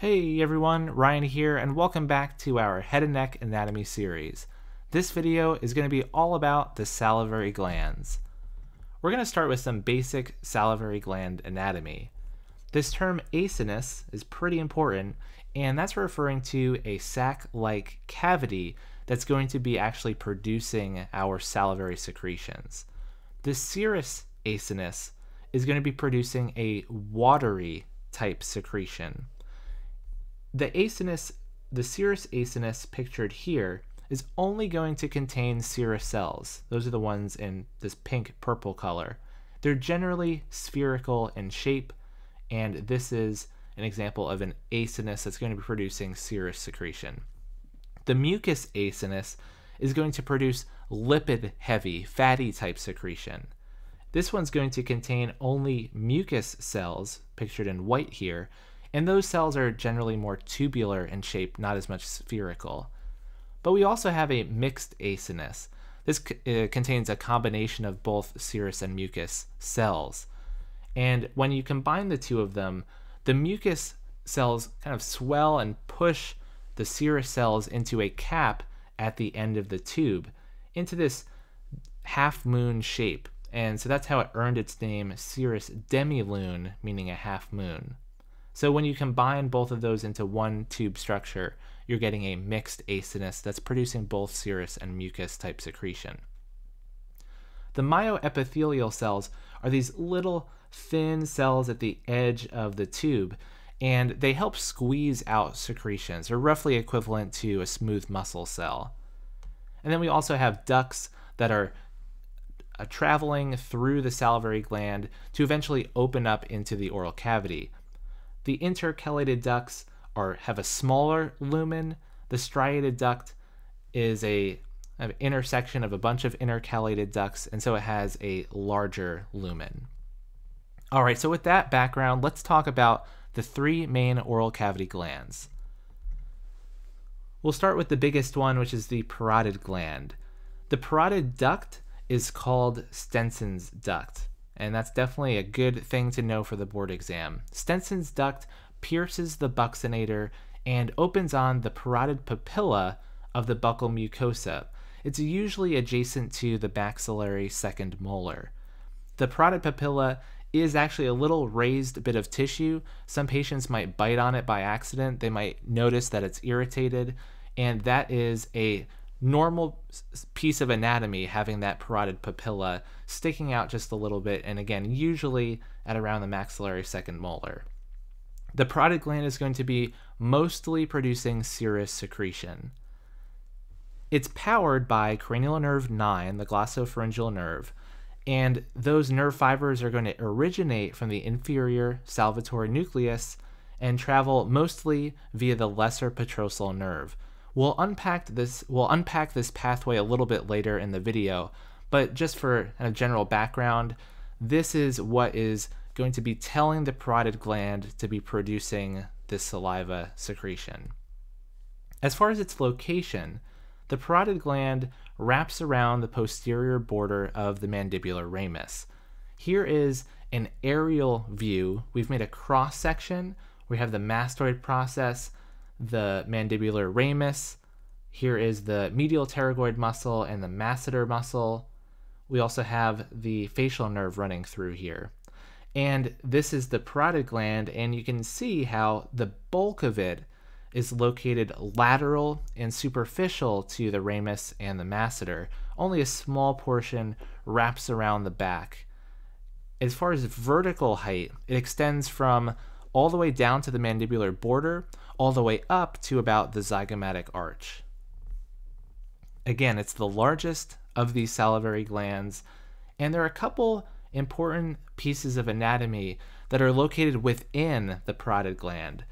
Hey everyone, Ryan here, and welcome back to our head and neck anatomy series. This video is going to be all about the salivary glands. We're going to start with some basic salivary gland anatomy. This term acinus is pretty important, and that's referring to a sac-like cavity that's going to be actually producing our salivary secretions. The serous acinus is going to be producing a watery type secretion. The acinus, the serous acinus pictured here, is only going to contain serous cells. Those are the ones in this pink purple color. They're generally spherical in shape, and this is an example of an acinus that's going to be producing serous secretion. The mucus acinus is going to produce lipid heavy, fatty type secretion. This one's going to contain only mucus cells, pictured in white here, and those cells are generally more tubular in shape, not as much spherical. But we also have a mixed acinus. This uh, contains a combination of both serous and mucus cells. And when you combine the two of them, the mucus cells kind of swell and push the serous cells into a cap at the end of the tube, into this half moon shape. And so that's how it earned its name Serous demilune, meaning a half moon. So when you combine both of those into one tube structure, you're getting a mixed acinus that's producing both serous and mucus type secretion. The myoepithelial cells are these little thin cells at the edge of the tube, and they help squeeze out secretions. They're roughly equivalent to a smooth muscle cell. And then we also have ducts that are uh, traveling through the salivary gland to eventually open up into the oral cavity. The intercalated ducts are have a smaller lumen. The striated duct is a an intersection of a bunch of intercalated ducts, and so it has a larger lumen. All right, so with that background, let's talk about the three main oral cavity glands. We'll start with the biggest one, which is the parotid gland. The parotid duct is called Stensen's duct and that's definitely a good thing to know for the board exam. Stensen's duct pierces the buccinator and opens on the parotid papilla of the buccal mucosa. It's usually adjacent to the maxillary second molar. The parotid papilla is actually a little raised bit of tissue. Some patients might bite on it by accident. They might notice that it's irritated, and that is a normal piece of anatomy having that parotid papilla sticking out just a little bit, and again, usually at around the maxillary second molar. The parotid gland is going to be mostly producing serous secretion. It's powered by cranial nerve 9, the glossopharyngeal nerve, and those nerve fibers are going to originate from the inferior salivatory nucleus and travel mostly via the lesser petrosal nerve. We'll unpack this we'll unpack this pathway a little bit later in the video, but just for a general background, this is what is going to be telling the parotid gland to be producing this saliva secretion. As far as its location, the parotid gland wraps around the posterior border of the mandibular ramus. Here is an aerial view. We've made a cross section. We have the mastoid process the mandibular ramus. Here is the medial pterygoid muscle and the masseter muscle. We also have the facial nerve running through here. And this is the parotid gland, and you can see how the bulk of it is located lateral and superficial to the ramus and the masseter. Only a small portion wraps around the back. As far as vertical height, it extends from all the way down to the mandibular border, all the way up to about the zygomatic arch. Again, it's the largest of these salivary glands, and there are a couple important pieces of anatomy that are located within the parotid gland.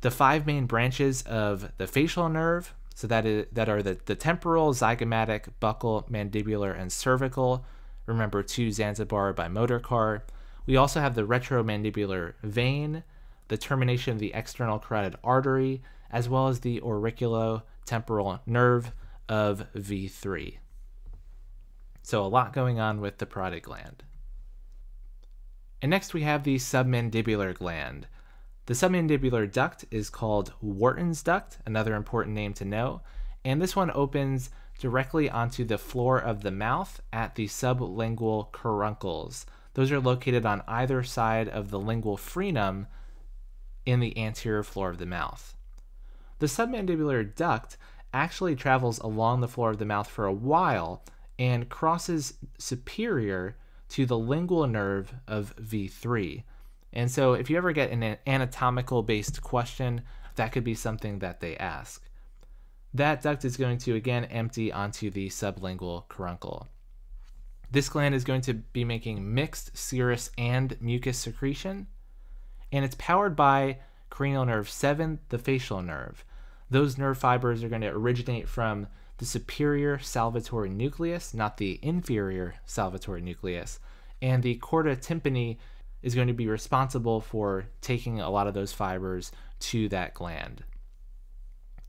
The five main branches of the facial nerve, so that, is, that are the, the temporal, zygomatic, buccal, mandibular, and cervical. Remember, to Zanzibar by motor car. We also have the retromandibular vein, the termination of the external carotid artery, as well as the auriculotemporal nerve of V3. So a lot going on with the parotid gland. And next we have the submandibular gland. The submandibular duct is called Wharton's duct, another important name to know, and this one opens directly onto the floor of the mouth at the sublingual caruncles. Those are located on either side of the lingual frenum in the anterior floor of the mouth. The submandibular duct actually travels along the floor of the mouth for a while and crosses superior to the lingual nerve of V3. And so if you ever get an anatomical based question, that could be something that they ask. That duct is going to again empty onto the sublingual caruncle. This gland is going to be making mixed serous and mucus secretion, and it's powered by cranial nerve 7, the facial nerve. Those nerve fibers are going to originate from the superior salivatory nucleus, not the inferior salivatory nucleus, and the chorda tympani is going to be responsible for taking a lot of those fibers to that gland.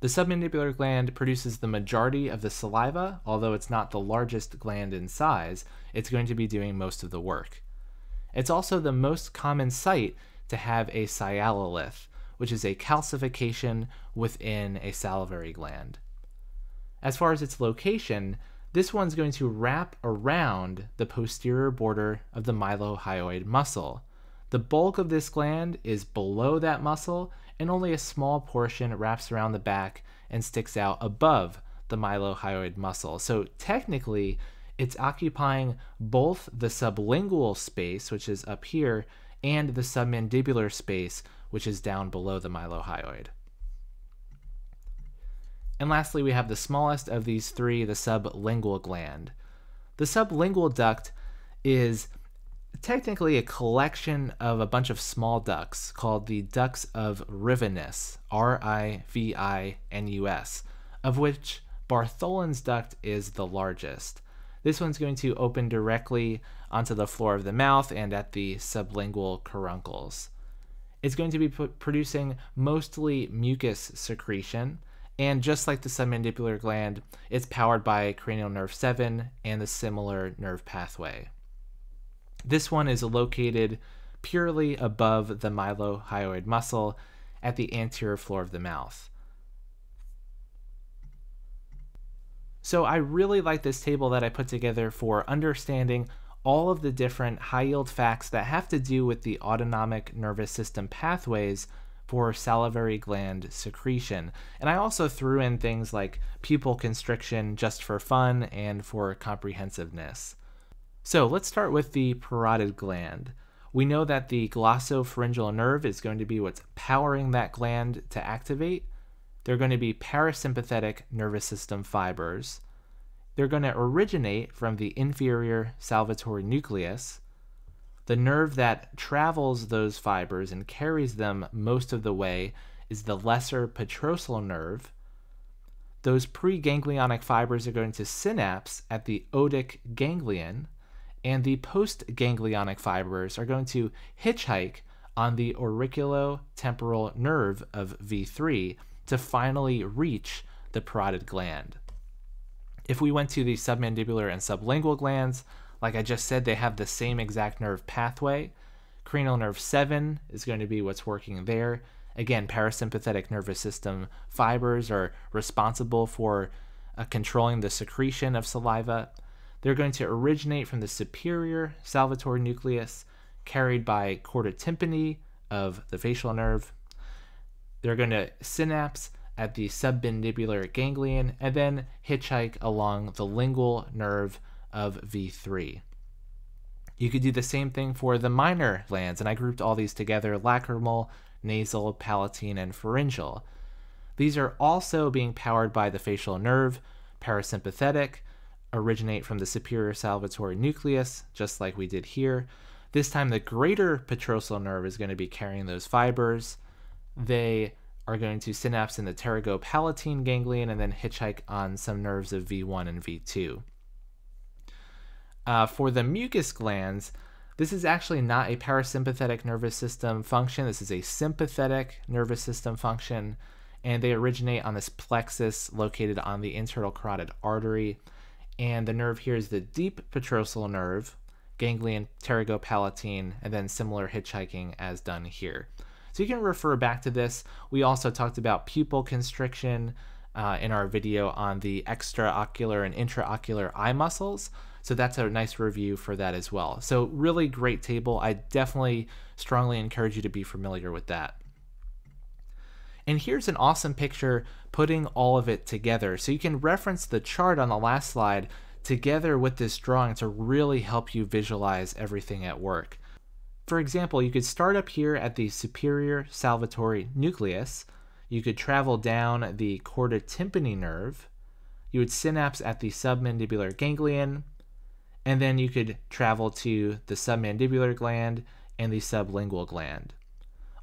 The submandibular gland produces the majority of the saliva, although it's not the largest gland in size, it's going to be doing most of the work. It's also the most common site to have a sialolith, which is a calcification within a salivary gland. As far as its location, this one's going to wrap around the posterior border of the mylohyoid muscle. The bulk of this gland is below that muscle, and only a small portion wraps around the back and sticks out above the mylohyoid muscle. So technically, it's occupying both the sublingual space, which is up here, and the submandibular space, which is down below the mylohyoid. And lastly, we have the smallest of these three, the sublingual gland. The sublingual duct is technically a collection of a bunch of small ducts called the ducts of Rivinus, R I V I N U S, of which Bartholin's duct is the largest. This one's going to open directly onto the floor of the mouth and at the sublingual caruncles. It's going to be producing mostly mucus secretion, and just like the submandibular gland, it's powered by cranial nerve 7 and the similar nerve pathway. This one is located purely above the mylohyoid muscle at the anterior floor of the mouth. So I really like this table that I put together for understanding all of the different high yield facts that have to do with the autonomic nervous system pathways for salivary gland secretion. And I also threw in things like pupil constriction just for fun and for comprehensiveness. So let's start with the parotid gland. We know that the glossopharyngeal nerve is going to be what's powering that gland to activate. They're going to be parasympathetic nervous system fibers. They're going to originate from the inferior salivatory nucleus. The nerve that travels those fibers and carries them most of the way is the lesser petrosal nerve. Those preganglionic fibers are going to synapse at the otic ganglion and the postganglionic fibers are going to hitchhike on the auriculotemporal nerve of V3 to finally reach the parotid gland. If we went to the submandibular and sublingual glands, like I just said, they have the same exact nerve pathway. Cranial nerve 7 is going to be what's working there. Again, parasympathetic nervous system fibers are responsible for uh, controlling the secretion of saliva. They're going to originate from the superior salivatory nucleus carried by chorda tympani of the facial nerve. They're going to synapse at the submandibular ganglion and then hitchhike along the lingual nerve of V3. You could do the same thing for the minor glands, and I grouped all these together lacrimal, nasal, palatine, and pharyngeal. These are also being powered by the facial nerve, parasympathetic, originate from the superior salivatory nucleus, just like we did here. This time, the greater petrosal nerve is going to be carrying those fibers. They are going to synapse in the pterygopalatine ganglion and then hitchhike on some nerves of V1 and V2. Uh, for the mucus glands, this is actually not a parasympathetic nervous system function. This is a sympathetic nervous system function, and they originate on this plexus located on the internal carotid artery. And the nerve here is the deep petrosal nerve, ganglion, pterygopalatine, and then similar hitchhiking as done here. So you can refer back to this. We also talked about pupil constriction uh, in our video on the extraocular and intraocular eye muscles. So that's a nice review for that as well. So really great table. I definitely strongly encourage you to be familiar with that. And here's an awesome picture putting all of it together. So you can reference the chart on the last slide together with this drawing to really help you visualize everything at work. For example, you could start up here at the superior salivatory nucleus. You could travel down the chorda tympani nerve. You would synapse at the submandibular ganglion. And then you could travel to the submandibular gland and the sublingual gland.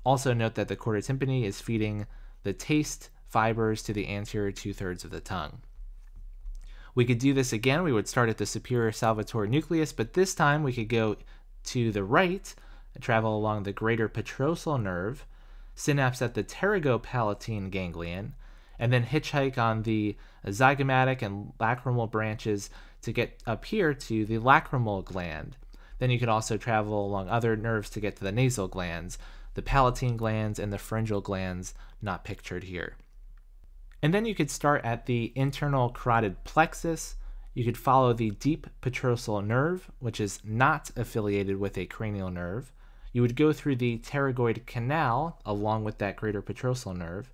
Also note that the chorda tympani is feeding the taste fibers to the anterior two-thirds of the tongue. We could do this again. We would start at the superior salivatory nucleus, but this time we could go to the right travel along the greater petrosal nerve, synapse at the pterygopalatine ganglion, and then hitchhike on the zygomatic and lacrimal branches to get up here to the lacrimal gland. Then you could also travel along other nerves to get to the nasal glands, the palatine glands, and the pharyngeal glands not pictured here. And then you could start at the internal carotid plexus. You could follow the deep petrosal nerve, which is not affiliated with a cranial nerve. You would go through the pterygoid canal along with that greater petrosal nerve,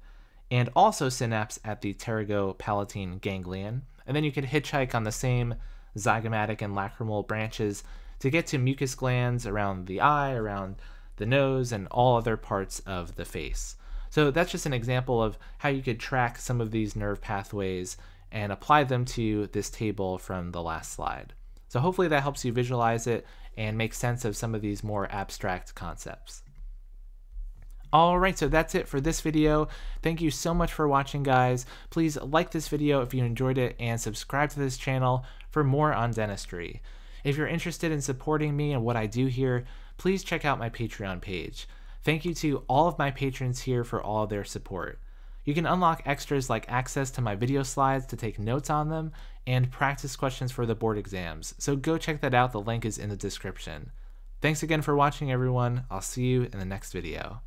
and also synapse at the pterygopalatine ganglion. And then you could hitchhike on the same zygomatic and lacrimal branches to get to mucus glands around the eye, around the nose, and all other parts of the face. So that's just an example of how you could track some of these nerve pathways and apply them to this table from the last slide. So hopefully that helps you visualize it and make sense of some of these more abstract concepts. Alright, so that's it for this video. Thank you so much for watching, guys. Please like this video if you enjoyed it and subscribe to this channel for more on dentistry. If you're interested in supporting me and what I do here, please check out my Patreon page. Thank you to all of my patrons here for all their support. You can unlock extras like access to my video slides to take notes on them and practice questions for the board exams, so go check that out, the link is in the description. Thanks again for watching everyone, I'll see you in the next video.